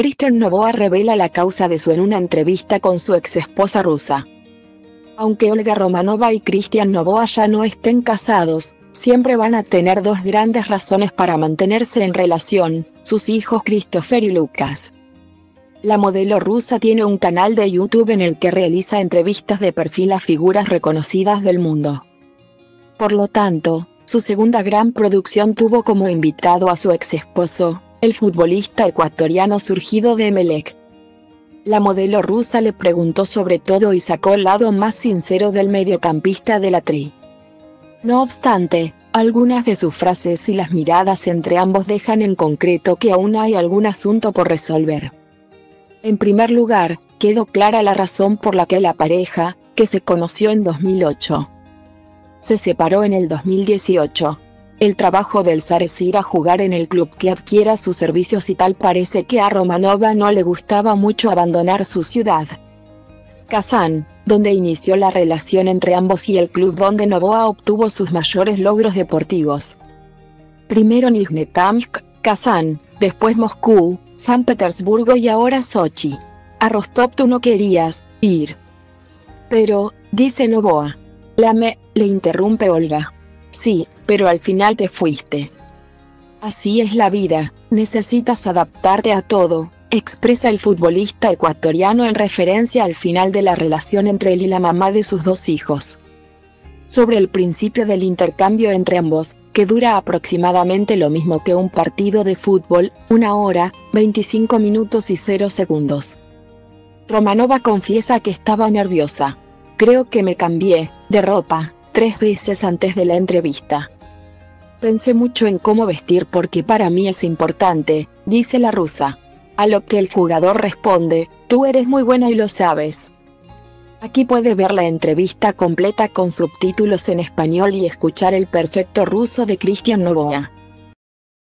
Christian Novoa revela la causa de su en una entrevista con su ex esposa rusa. Aunque Olga Romanova y Christian Novoa ya no estén casados, siempre van a tener dos grandes razones para mantenerse en relación, sus hijos Christopher y Lucas. La modelo rusa tiene un canal de YouTube en el que realiza entrevistas de perfil a figuras reconocidas del mundo. Por lo tanto, su segunda gran producción tuvo como invitado a su ex esposo, el futbolista ecuatoriano surgido de Emelec. La modelo rusa le preguntó sobre todo y sacó el lado más sincero del mediocampista de la tri. No obstante, algunas de sus frases y las miradas entre ambos dejan en concreto que aún hay algún asunto por resolver. En primer lugar, quedó clara la razón por la que la pareja, que se conoció en 2008, se separó en el 2018. El trabajo del zar es ir a jugar en el club que adquiera sus servicios y tal parece que a Romanova no le gustaba mucho abandonar su ciudad. Kazán, donde inició la relación entre ambos y el club donde Novoa obtuvo sus mayores logros deportivos. Primero Nizhnekamsk, Kazán, después Moscú, San Petersburgo y ahora Sochi. A Rostov tú no querías ir. Pero, dice Novoa. La me, le interrumpe Olga. Sí, pero al final te fuiste. Así es la vida, necesitas adaptarte a todo, expresa el futbolista ecuatoriano en referencia al final de la relación entre él y la mamá de sus dos hijos. Sobre el principio del intercambio entre ambos, que dura aproximadamente lo mismo que un partido de fútbol, una hora, 25 minutos y 0 segundos. Romanova confiesa que estaba nerviosa. Creo que me cambié, de ropa, tres veces antes de la entrevista. Pensé mucho en cómo vestir porque para mí es importante, dice la rusa. A lo que el jugador responde, tú eres muy buena y lo sabes. Aquí puede ver la entrevista completa con subtítulos en español y escuchar el perfecto ruso de Christian Novoa.